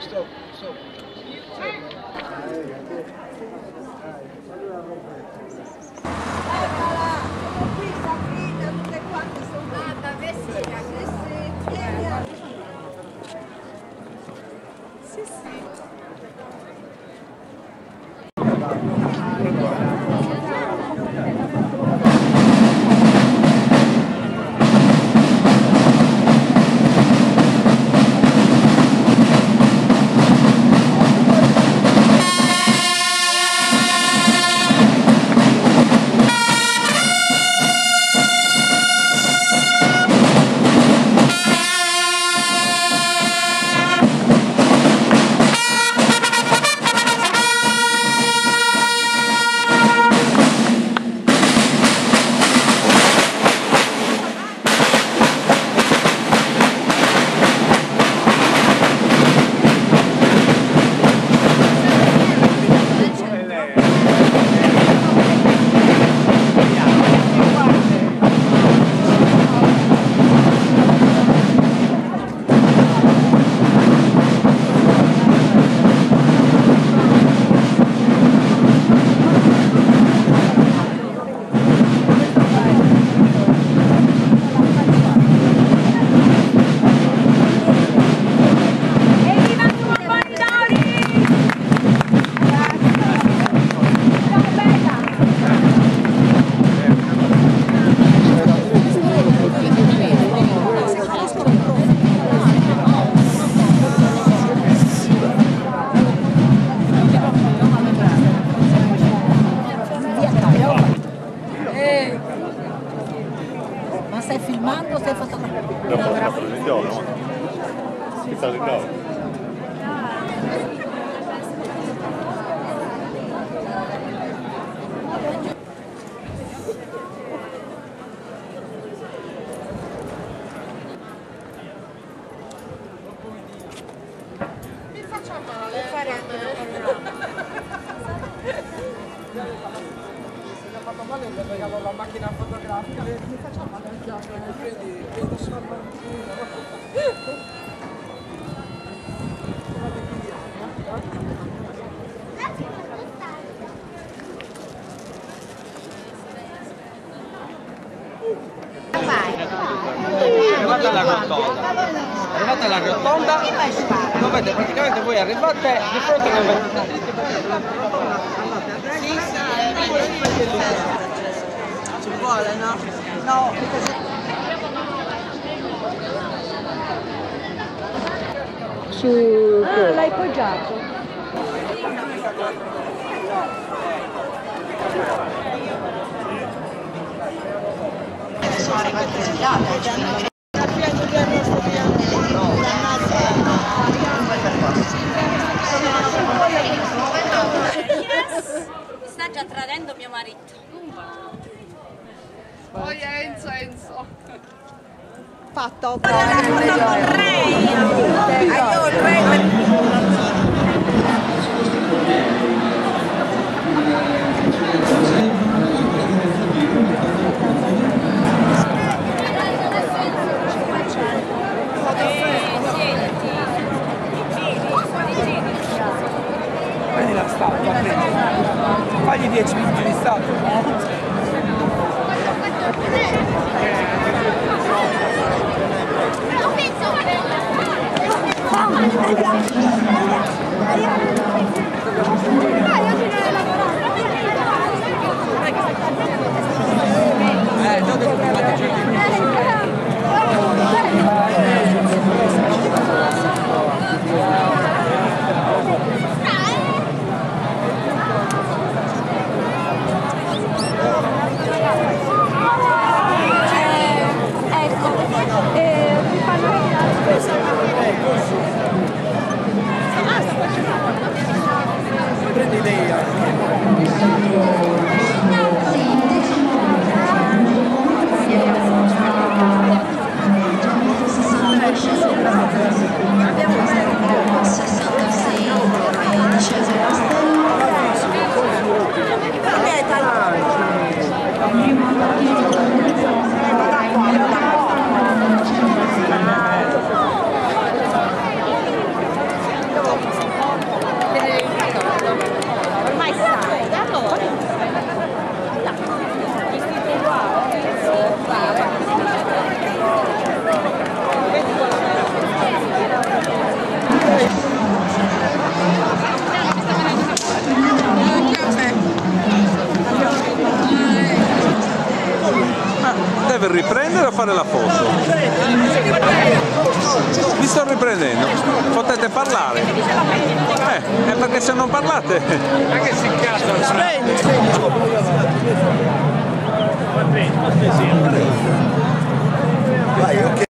Stop, stop. Olha pra lá, eu não sei quantos soldados. Stai filmando o stai fotografando? Dopo la prendiamo. Che sta di cavolo? fatto male le regalo la macchina fotografica mi facciamo male arrivate alla rotonda. Arrivate alla rotonda. Dovete praticamente voi arrivate di fronte a ci vuole no? No Su... Ah, l'hai poggiato. sono arrivate sfilate, Sta già tradendo mio marito. Poi Enzo Enzo. Fatto. prendi la statua prendi. Fagli 10 minuti fare la foto. Vi sto riprendendo, potete parlare. Eh, è perché se non parlate... Anche se in caso Vai, ok.